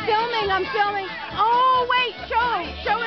I'm filming, I'm filming. Oh, wait, show, show